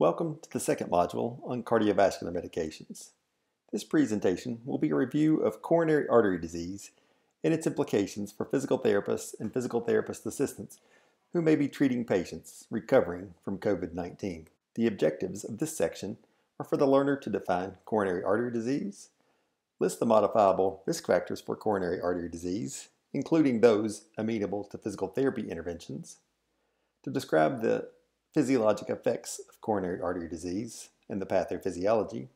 Welcome to the second module on cardiovascular medications. This presentation will be a review of coronary artery disease and its implications for physical therapists and physical therapist assistants who may be treating patients recovering from COVID-19. The objectives of this section are for the learner to define coronary artery disease, list the modifiable risk factors for coronary artery disease, including those amenable to physical therapy interventions, to describe the physiologic effects of coronary artery disease and the pathophysiology,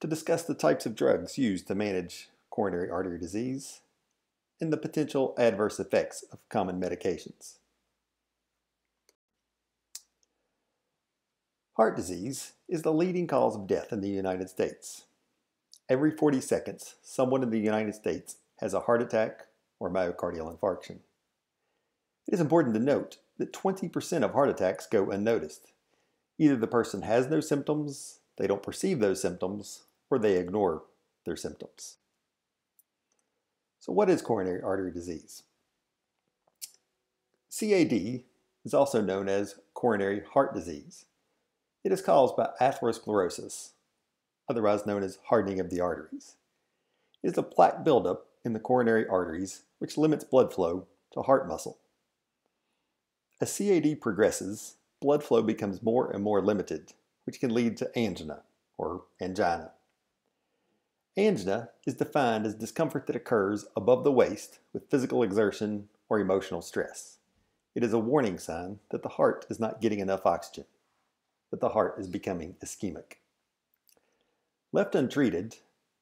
to discuss the types of drugs used to manage coronary artery disease, and the potential adverse effects of common medications. Heart disease is the leading cause of death in the United States. Every 40 seconds, someone in the United States has a heart attack or myocardial infarction. It is important to note that 20% of heart attacks go unnoticed. Either the person has no symptoms, they don't perceive those symptoms, or they ignore their symptoms. So what is coronary artery disease? CAD is also known as coronary heart disease. It is caused by atherosclerosis, otherwise known as hardening of the arteries. It is a plaque buildup in the coronary arteries which limits blood flow to heart muscle. As CAD progresses, blood flow becomes more and more limited, which can lead to angina or angina. Angina is defined as discomfort that occurs above the waist with physical exertion or emotional stress. It is a warning sign that the heart is not getting enough oxygen that the heart is becoming ischemic. Left untreated,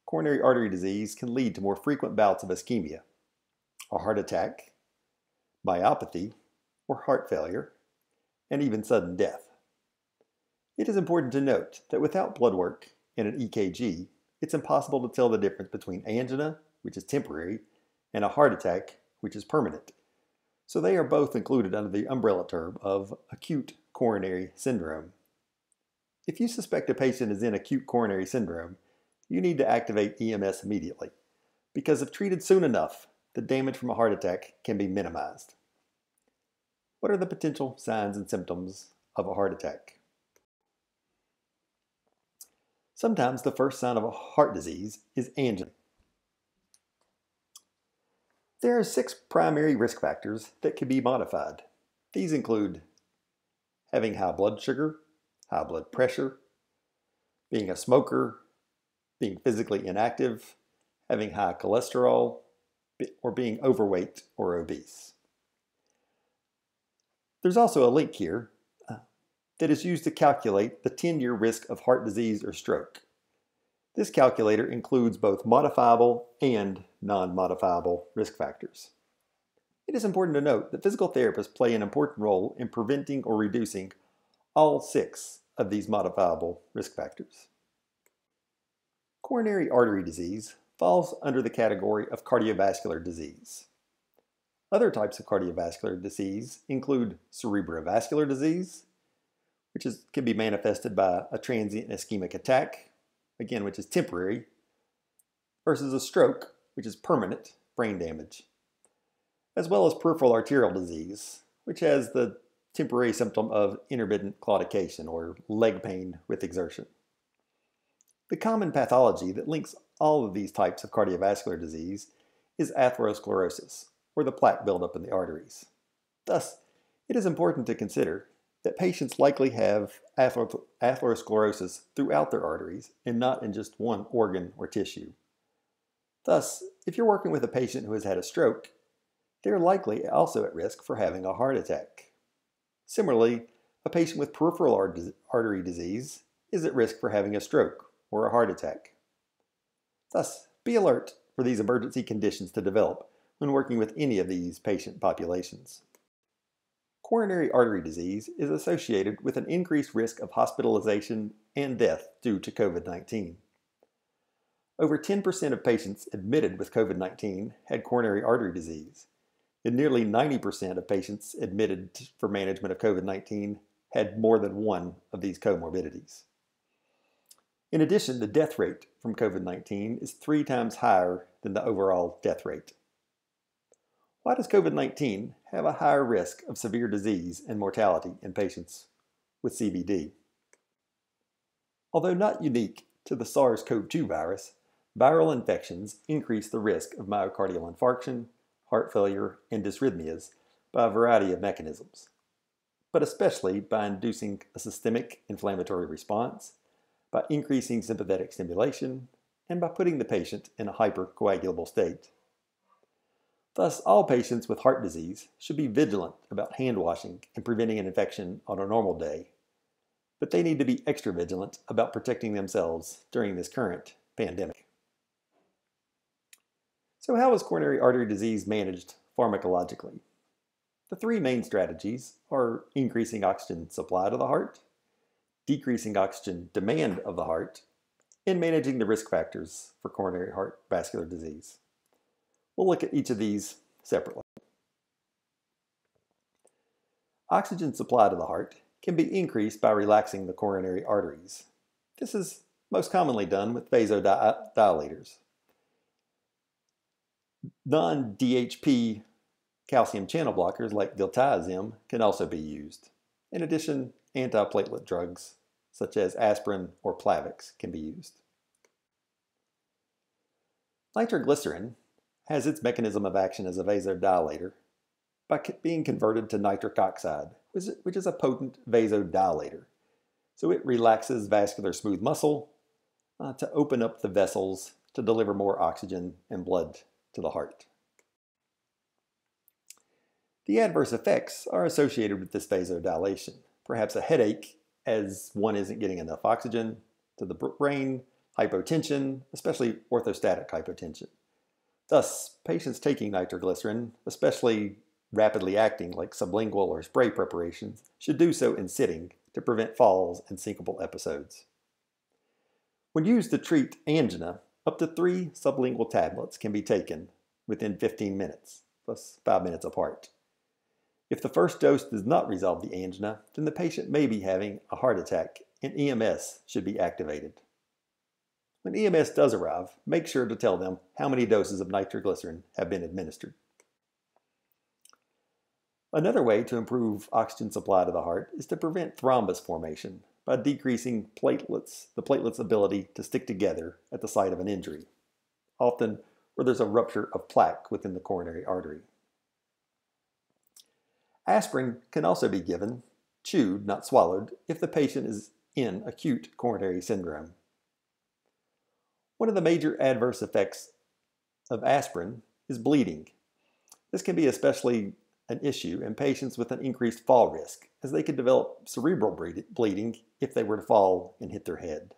coronary artery disease can lead to more frequent bouts of ischemia, a heart attack, myopathy, or heart failure, and even sudden death. It is important to note that without blood work and an EKG, it's impossible to tell the difference between angina, which is temporary, and a heart attack, which is permanent. So they are both included under the umbrella term of acute coronary syndrome. If you suspect a patient is in acute coronary syndrome, you need to activate EMS immediately, because if treated soon enough, the damage from a heart attack can be minimized. What are the potential signs and symptoms of a heart attack? Sometimes the first sign of a heart disease is angina. There are six primary risk factors that can be modified. These include having high blood sugar, high blood pressure, being a smoker, being physically inactive, having high cholesterol, or being overweight or obese. There's also a link here uh, that is used to calculate the 10-year risk of heart disease or stroke. This calculator includes both modifiable and non-modifiable risk factors. It is important to note that physical therapists play an important role in preventing or reducing all six of these modifiable risk factors. Coronary artery disease falls under the category of cardiovascular disease. Other types of cardiovascular disease include cerebrovascular disease, which is, can be manifested by a transient ischemic attack, again, which is temporary, versus a stroke, which is permanent brain damage, as well as peripheral arterial disease, which has the temporary symptom of intermittent claudication or leg pain with exertion. The common pathology that links all of these types of cardiovascular disease is atherosclerosis, or the plaque buildup in the arteries. Thus, it is important to consider that patients likely have atherosclerosis throughout their arteries and not in just one organ or tissue. Thus, if you're working with a patient who has had a stroke, they're likely also at risk for having a heart attack. Similarly, a patient with peripheral artery disease is at risk for having a stroke or a heart attack. Thus, be alert for these emergency conditions to develop when working with any of these patient populations. Coronary artery disease is associated with an increased risk of hospitalization and death due to COVID-19. Over 10% of patients admitted with COVID-19 had coronary artery disease, and nearly 90% of patients admitted for management of COVID-19 had more than one of these comorbidities. In addition, the death rate from COVID-19 is three times higher than the overall death rate. Why does COVID-19 have a higher risk of severe disease and mortality in patients with CVD? Although not unique to the SARS-CoV-2 virus, viral infections increase the risk of myocardial infarction, heart failure, and dysrhythmias by a variety of mechanisms, but especially by inducing a systemic inflammatory response, by increasing sympathetic stimulation, and by putting the patient in a hypercoagulable state. Thus, all patients with heart disease should be vigilant about hand washing and preventing an infection on a normal day, but they need to be extra vigilant about protecting themselves during this current pandemic. So how is coronary artery disease managed pharmacologically? The three main strategies are increasing oxygen supply to the heart, decreasing oxygen demand of the heart, and managing the risk factors for coronary heart vascular disease. We'll look at each of these separately. Oxygen supply to the heart can be increased by relaxing the coronary arteries. This is most commonly done with vasodilators. Non-DHP calcium channel blockers like diltiazem can also be used. In addition, antiplatelet drugs such as aspirin or Plavix can be used. Nitroglycerin has its mechanism of action as a vasodilator by being converted to nitric oxide, which is a potent vasodilator. So it relaxes vascular smooth muscle uh, to open up the vessels to deliver more oxygen and blood to the heart. The adverse effects are associated with this vasodilation, perhaps a headache as one isn't getting enough oxygen to the brain, hypotension, especially orthostatic hypotension. Thus, patients taking nitroglycerin, especially rapidly acting like sublingual or spray preparations, should do so in sitting to prevent falls and syncopal episodes. When used to treat angina, up to three sublingual tablets can be taken within 15 minutes, plus 5 minutes apart. If the first dose does not resolve the angina, then the patient may be having a heart attack and EMS should be activated. When EMS does arrive, make sure to tell them how many doses of nitroglycerin have been administered. Another way to improve oxygen supply to the heart is to prevent thrombus formation by decreasing platelets, the platelets' ability to stick together at the site of an injury, often where there's a rupture of plaque within the coronary artery. Aspirin can also be given, chewed, not swallowed, if the patient is in acute coronary syndrome. One of the major adverse effects of aspirin is bleeding. This can be especially an issue in patients with an increased fall risk, as they could develop cerebral bleeding if they were to fall and hit their head.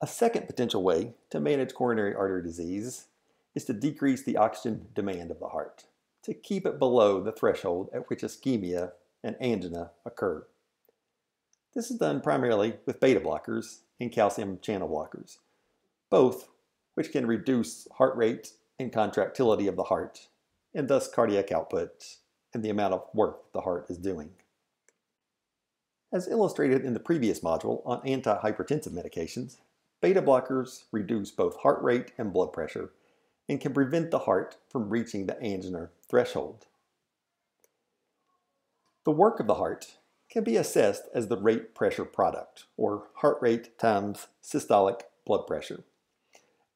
A second potential way to manage coronary artery disease is to decrease the oxygen demand of the heart, to keep it below the threshold at which ischemia and angina occur. This is done primarily with beta blockers and calcium channel blockers, both which can reduce heart rate and contractility of the heart, and thus cardiac output and the amount of work the heart is doing. As illustrated in the previous module on antihypertensive medications, beta blockers reduce both heart rate and blood pressure and can prevent the heart from reaching the angina threshold. The work of the heart can be assessed as the rate pressure product, or heart rate times systolic blood pressure.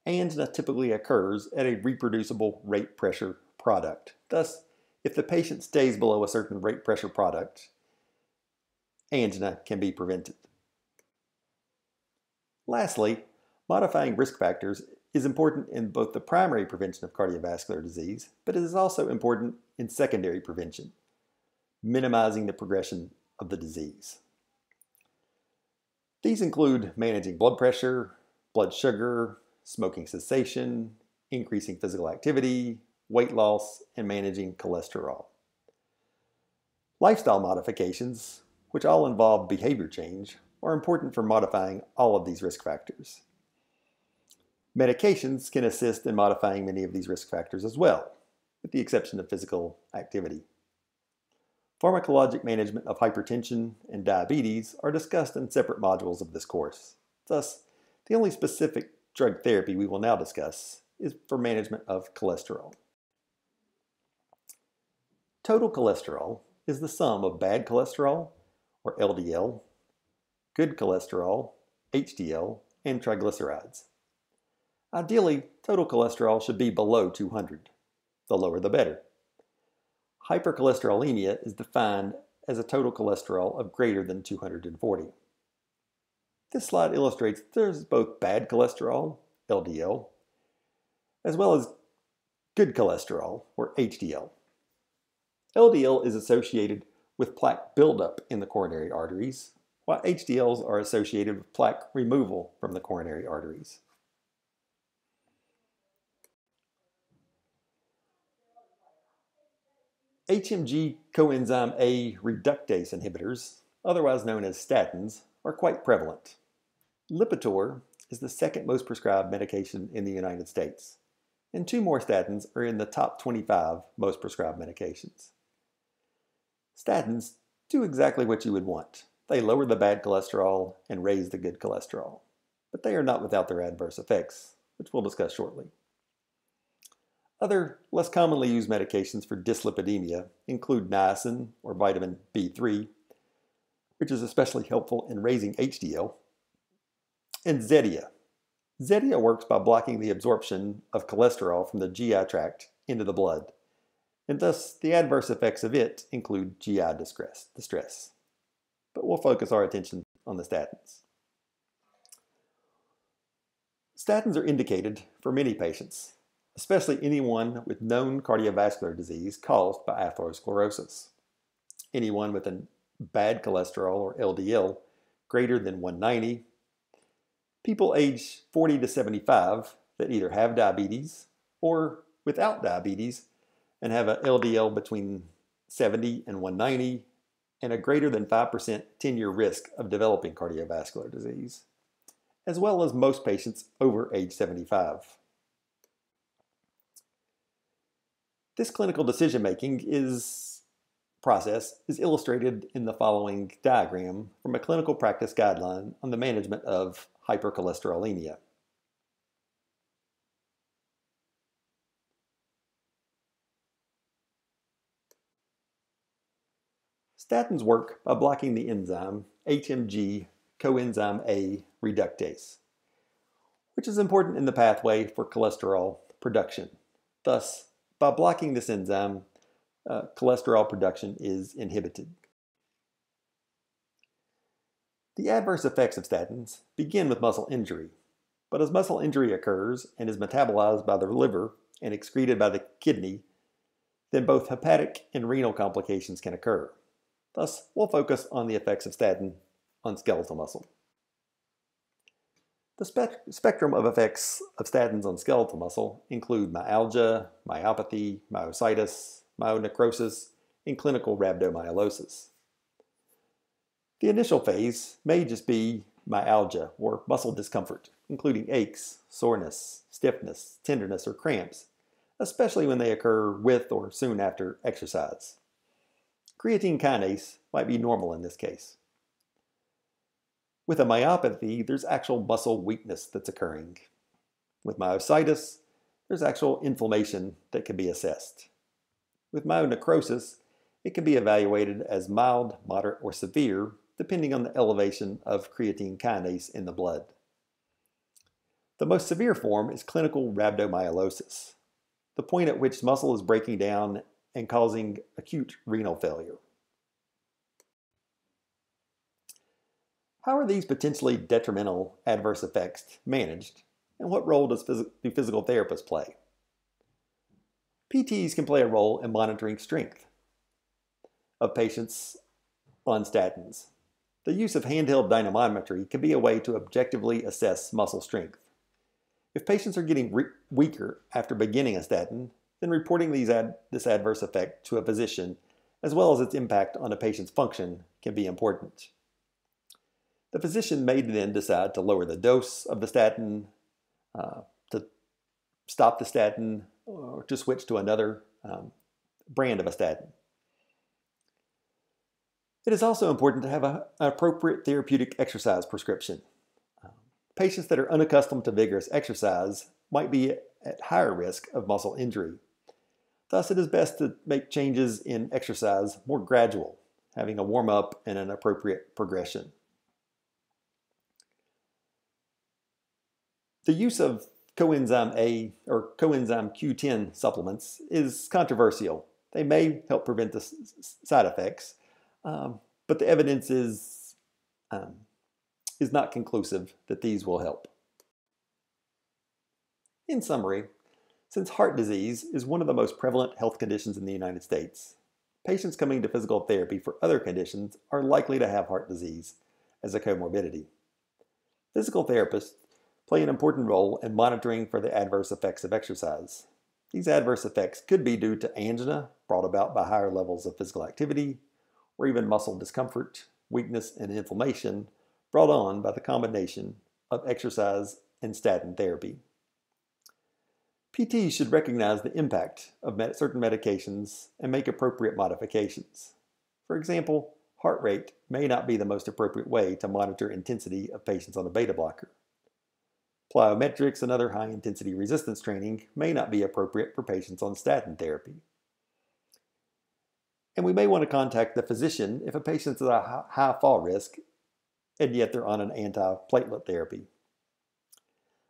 Angina typically occurs at a reproducible rate pressure product. Thus, if the patient stays below a certain rate pressure product, angina can be prevented. Lastly, modifying risk factors is important in both the primary prevention of cardiovascular disease, but it is also important in secondary prevention, minimizing the progression of the disease. These include managing blood pressure, blood sugar, smoking cessation, increasing physical activity, weight loss, and managing cholesterol. Lifestyle modifications, which all involve behavior change, are important for modifying all of these risk factors. Medications can assist in modifying many of these risk factors as well, with the exception of physical activity. Pharmacologic management of hypertension and diabetes are discussed in separate modules of this course. Thus, the only specific drug therapy we will now discuss is for management of cholesterol. Total cholesterol is the sum of bad cholesterol, or LDL, good cholesterol, HDL, and triglycerides. Ideally, total cholesterol should be below 200. The lower the better. Hypercholesterolemia is defined as a total cholesterol of greater than 240. This slide illustrates there's both bad cholesterol, LDL, as well as good cholesterol, or HDL. LDL is associated with plaque buildup in the coronary arteries, while HDLs are associated with plaque removal from the coronary arteries. HMG coenzyme A reductase inhibitors, otherwise known as statins, are quite prevalent. Lipitor is the second most prescribed medication in the United States, and two more statins are in the top 25 most prescribed medications. Statins do exactly what you would want. They lower the bad cholesterol and raise the good cholesterol, but they are not without their adverse effects, which we'll discuss shortly. Other less commonly used medications for dyslipidemia include niacin or vitamin B3, which is especially helpful in raising HDL, and Zetia. Zetia works by blocking the absorption of cholesterol from the GI tract into the blood, and thus the adverse effects of it include GI distress. distress. But we'll focus our attention on the statins. Statins are indicated for many patients, especially anyone with known cardiovascular disease caused by atherosclerosis, anyone with a bad cholesterol or LDL greater than 190, people age 40 to 75 that either have diabetes or without diabetes and have an LDL between 70 and 190 and a greater than 5% 10 year risk of developing cardiovascular disease, as well as most patients over age 75. This clinical decision making is process is illustrated in the following diagram from a clinical practice guideline on the management of hypercholesterolemia. Statins work by blocking the enzyme HMG coenzyme A reductase, which is important in the pathway for cholesterol production. Thus, by blocking this enzyme, uh, cholesterol production is inhibited. The adverse effects of statins begin with muscle injury, but as muscle injury occurs and is metabolized by the liver and excreted by the kidney, then both hepatic and renal complications can occur. Thus, we'll focus on the effects of statin on skeletal muscle. The spe spectrum of effects of statins on skeletal muscle include myalgia, myopathy, myositis, myonecrosis, and clinical rhabdomyolysis. The initial phase may just be myalgia or muscle discomfort, including aches, soreness, stiffness, tenderness, or cramps, especially when they occur with or soon after exercise. Creatine kinase might be normal in this case. With a myopathy, there's actual muscle weakness that's occurring. With myositis, there's actual inflammation that can be assessed. With myonecrosis, it can be evaluated as mild, moderate, or severe, depending on the elevation of creatine kinase in the blood. The most severe form is clinical rhabdomyolysis, the point at which muscle is breaking down and causing acute renal failure. How are these potentially detrimental adverse effects managed, and what role does phys do physical therapists play? PTs can play a role in monitoring strength of patients on statins. The use of handheld dynamometry can be a way to objectively assess muscle strength. If patients are getting weaker after beginning a statin, then reporting these ad this adverse effect to a physician, as well as its impact on a patient's function, can be important. The physician may then decide to lower the dose of the statin, uh, to stop the statin, or to switch to another um, brand of a statin. It is also important to have a, an appropriate therapeutic exercise prescription. Um, patients that are unaccustomed to vigorous exercise might be at higher risk of muscle injury. Thus, it is best to make changes in exercise more gradual, having a warm up and an appropriate progression. The use of coenzyme A or coenzyme Q10 supplements is controversial. They may help prevent the side effects, um, but the evidence is, um, is not conclusive that these will help. In summary, since heart disease is one of the most prevalent health conditions in the United States, patients coming to physical therapy for other conditions are likely to have heart disease as a comorbidity. Physical therapists play an important role in monitoring for the adverse effects of exercise. These adverse effects could be due to angina brought about by higher levels of physical activity, or even muscle discomfort, weakness, and inflammation brought on by the combination of exercise and statin therapy. PT should recognize the impact of certain medications and make appropriate modifications. For example, heart rate may not be the most appropriate way to monitor intensity of patients on a beta blocker. Plyometrics and other high-intensity resistance training may not be appropriate for patients on statin therapy. And we may want to contact the physician if a patient's at a high fall risk and yet they're on an antiplatelet therapy.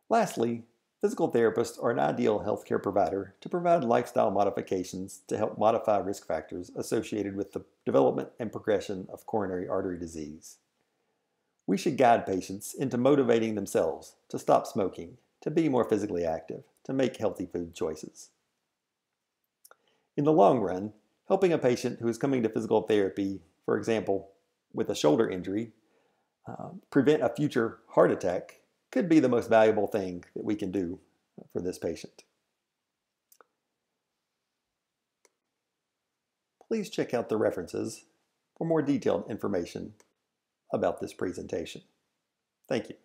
Lastly, physical therapists are an ideal healthcare provider to provide lifestyle modifications to help modify risk factors associated with the development and progression of coronary artery disease. We should guide patients into motivating themselves to stop smoking, to be more physically active, to make healthy food choices. In the long run, helping a patient who is coming to physical therapy, for example, with a shoulder injury, uh, prevent a future heart attack could be the most valuable thing that we can do for this patient. Please check out the references for more detailed information about this presentation. Thank you.